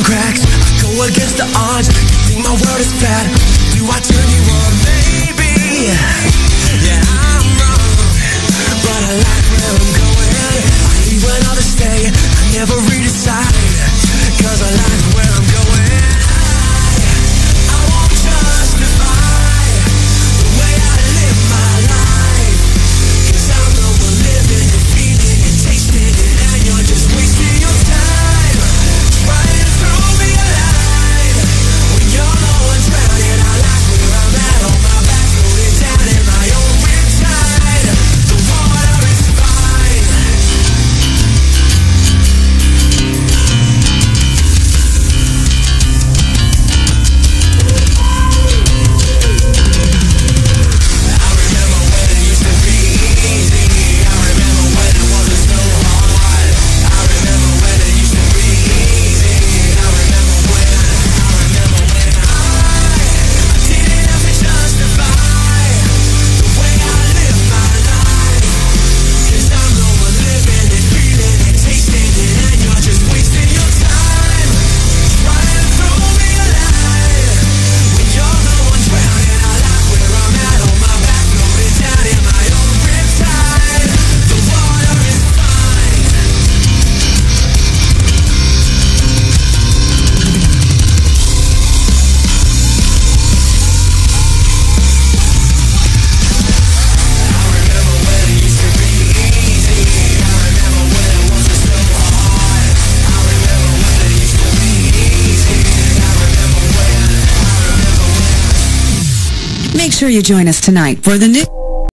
on cracks I go against the odds You think my world is bad? Do I turn you on, baby? Yeah, I'm wrong But I like where I'm going I even understand. I never really. Make sure you join us tonight for the new...